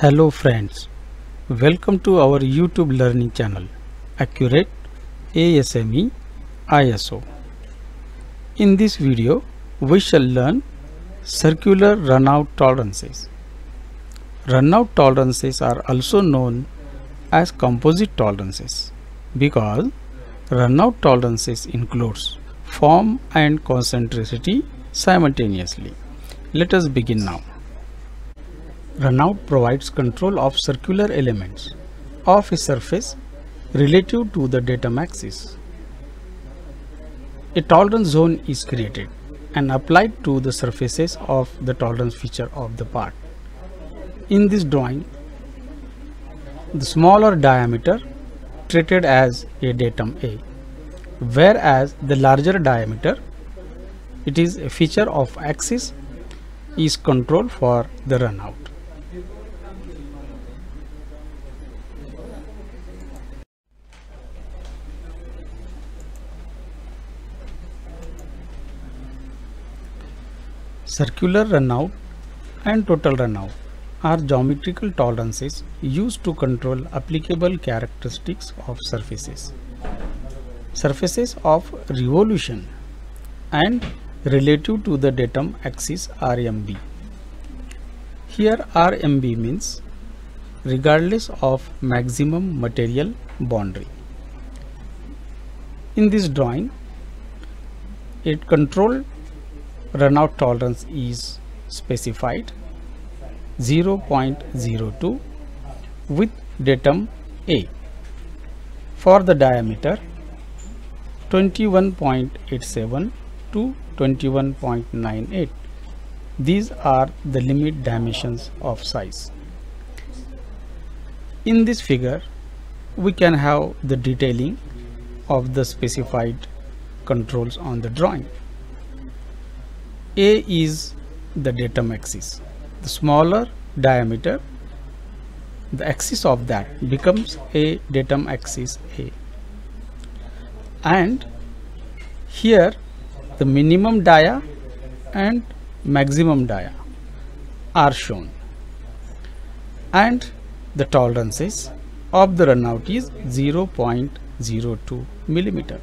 Hello friends, welcome to our YouTube learning channel Accurate ASME ISO. In this video, we shall learn circular runout tolerances. Runout tolerances are also known as composite tolerances because runout tolerances includes form and concentricity simultaneously. Let us begin now. Runout provides control of circular elements of a surface relative to the datum axis. A tolerance zone is created and applied to the surfaces of the tolerance feature of the part. In this drawing, the smaller diameter treated as a datum A, whereas the larger diameter, it is a feature of axis, is control for the runout. Circular runout and total runout are geometrical tolerances used to control applicable characteristics of surfaces. Surfaces of revolution and relative to the datum axis RMB. Here RMB means regardless of maximum material boundary. In this drawing, it control runout tolerance is specified. 0.02 with datum A. For the diameter 21.87 to 21.98 these are the limit dimensions of size. In this figure we can have the detailing of the specified controls on the drawing a is the datum axis. The smaller diameter, the axis of that becomes a datum axis A. And here the minimum dia and maximum dia are shown. And the tolerances of the runout is 0.02 millimeter.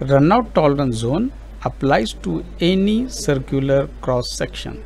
Runout tolerance zone applies to any circular cross section.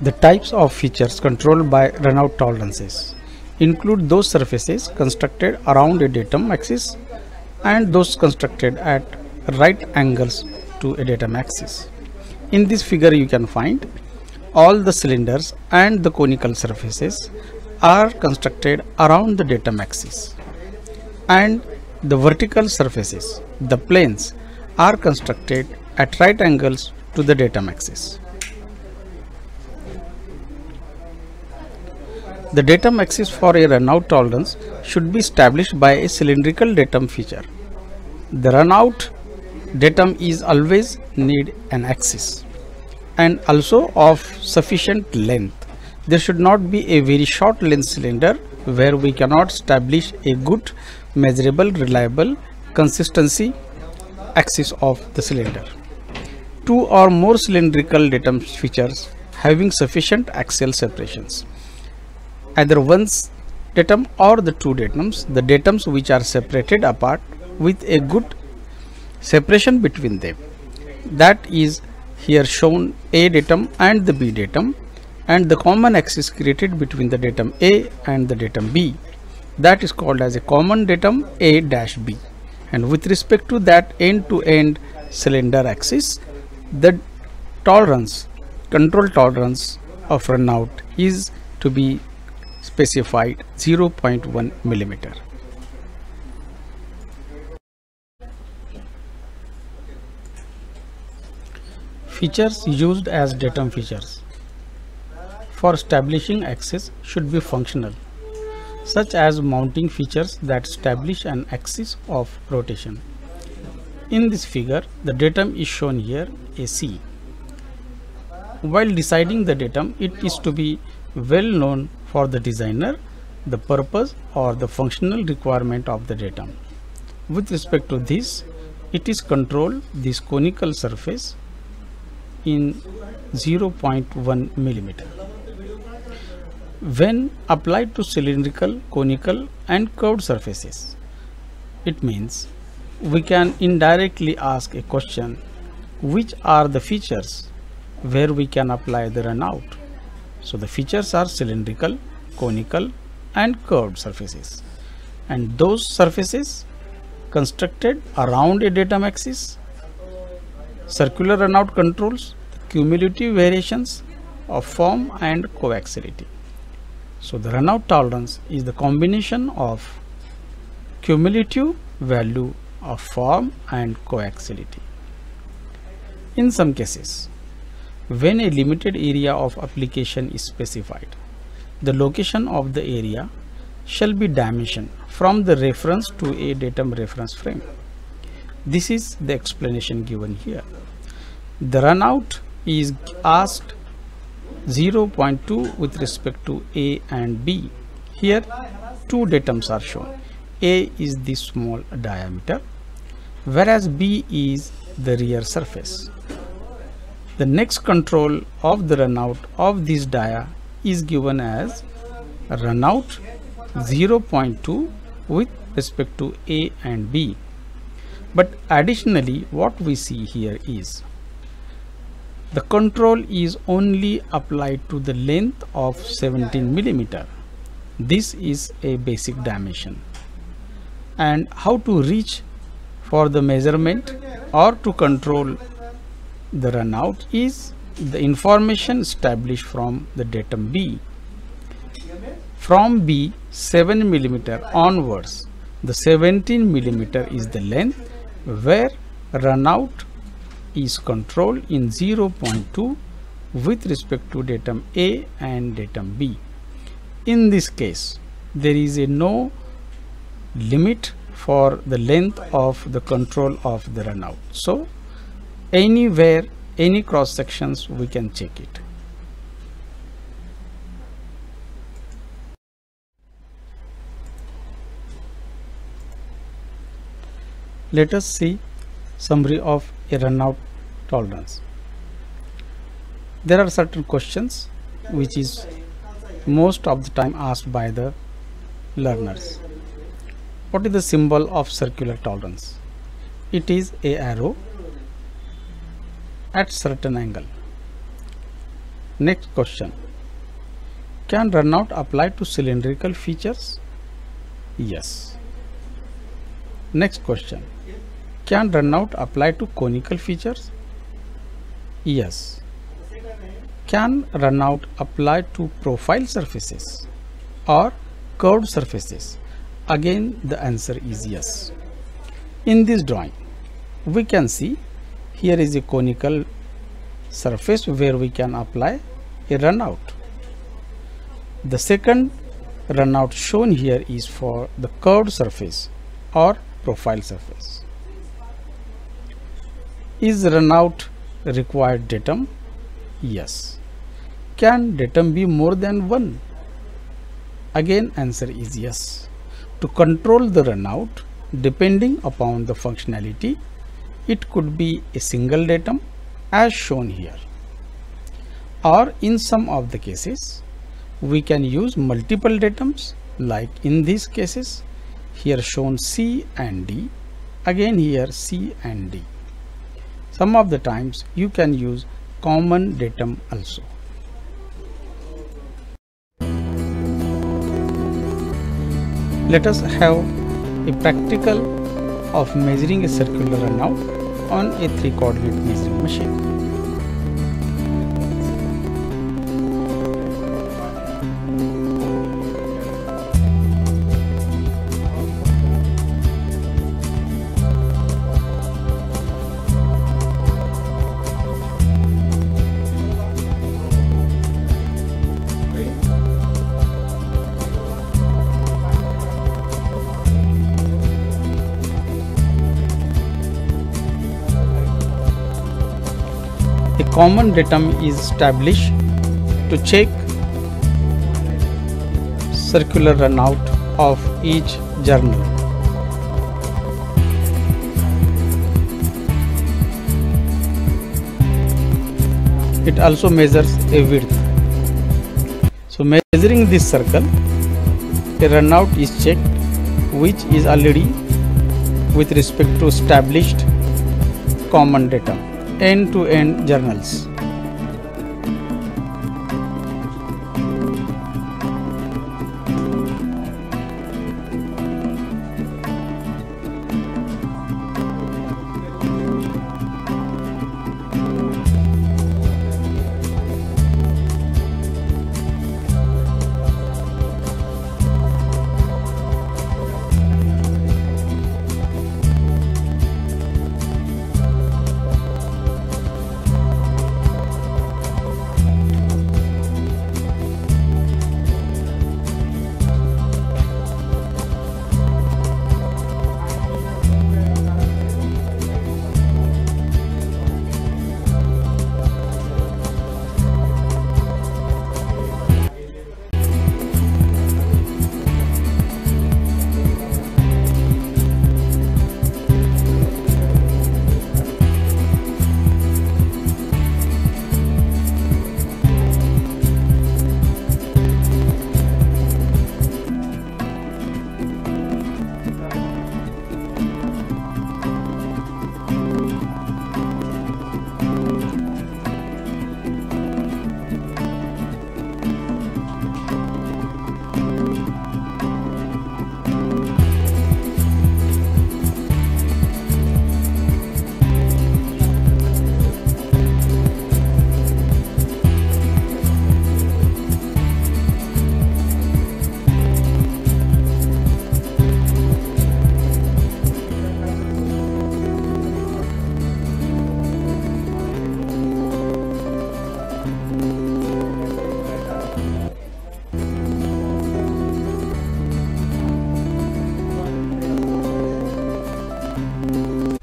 The types of features controlled by runout tolerances include those surfaces constructed around a datum axis and those constructed at right angles to a datum axis. In this figure you can find all the cylinders and the conical surfaces are constructed around the datum axis and the vertical surfaces, the planes, are constructed at right angles to the datum axis. The datum axis for a runout tolerance should be established by a cylindrical datum feature. The runout datum is always need an axis and also of sufficient length. There should not be a very short length cylinder where we cannot establish a good measurable reliable consistency axis of the cylinder. Two or more cylindrical datum features having sufficient axial separations. Either one datum or the two datums, the datums which are separated apart with a good separation between them. That is here shown A datum and the B datum and the common axis created between the datum A and the datum B that is called as a common datum A dash B. And with respect to that end to end cylinder axis the tolerance control tolerance of runout is to be specified 0.1 millimeter. Features used as datum features. For establishing axis should be functional such as mounting features that establish an axis of rotation. In this figure, the datum is shown here AC. While deciding the datum, it is to be well known for the designer the purpose or the functional requirement of the datum. With respect to this, it is control this conical surface in 0.1 millimeter. When applied to cylindrical, conical and curved surfaces, it means we can indirectly ask a question which are the features where we can apply the runout. So the features are cylindrical, conical and curved surfaces and those surfaces constructed around a datum axis. Circular runout controls cumulative variations of form and coaxiality. So the runout tolerance is the combination of cumulative value of form and coaxiality. In some cases, when a limited area of application is specified, the location of the area shall be dimensioned from the reference to a datum reference frame. This is the explanation given here. The runout is asked 0.2 with respect to A and B. Here two datums are shown. A is the small diameter whereas B is the rear surface. The next control of the runout of this dia is given as runout 0.2 with respect to A and B. But additionally what we see here is the control is only applied to the length of 17 millimeter. This is a basic dimension. And how to reach for the measurement or to control the runout is the information established from the datum B. From B 7 millimeter onwards, the 17 millimeter is the length where runout is controlled in 0.2 with respect to datum A and datum B. In this case, there is a no limit for the length of the control of the runout. So, anywhere any cross sections we can check it let us see summary of a runout tolerance there are certain questions which is most of the time asked by the learners what is the symbol of circular tolerance it is a arrow at certain angle. Next question. Can runout apply to cylindrical features? Yes. Next question. Can runout apply to conical features? Yes. Can runout apply to profile surfaces or curved surfaces? Again the answer is yes. In this drawing we can see here is a conical surface where we can apply a runout. The second runout shown here is for the curved surface or profile surface. Is runout required datum? Yes. Can datum be more than one? Again answer is yes. To control the runout depending upon the functionality it could be a single datum as shown here or in some of the cases we can use multiple datums like in these cases here shown C and D again here C and D some of the times you can use common datum also let us have a practical of measuring a circular runout on a 3 coordinate measuring machine. Common datum is established to check circular runout of each journal. it also measures a width so measuring this circle a runout is checked which is already with respect to established common data end-to-end -end journals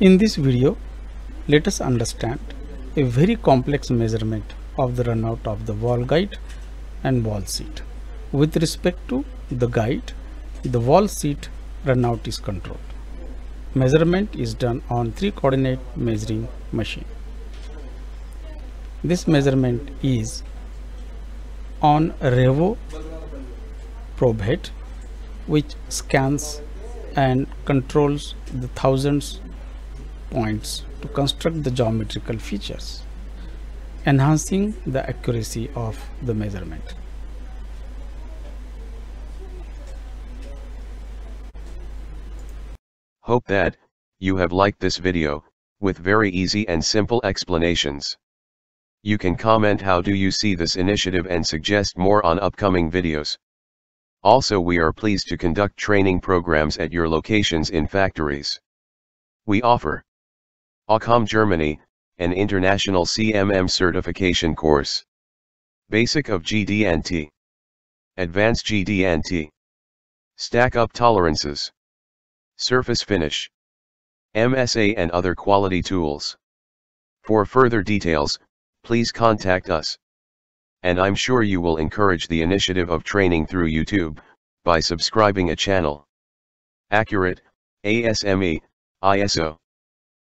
In this video, let us understand a very complex measurement of the runout of the valve guide and valve seat. With respect to the guide, the valve seat runout is controlled. Measurement is done on 3 coordinate measuring machine. This measurement is on Revo probe head which scans and controls the thousands points to construct the geometrical features, enhancing the accuracy of the measurement. Hope that, you have liked this video, with very easy and simple explanations. You can comment how do you see this initiative and suggest more on upcoming videos. Also we are pleased to conduct training programs at your locations in factories. We offer AUKOM Germany, an international CMM certification course. Basic of GD&T. Advanced GD&T. Stack up tolerances. Surface finish. MSA and other quality tools. For further details, please contact us. And I'm sure you will encourage the initiative of training through YouTube, by subscribing a channel. Accurate, ASME, ISO.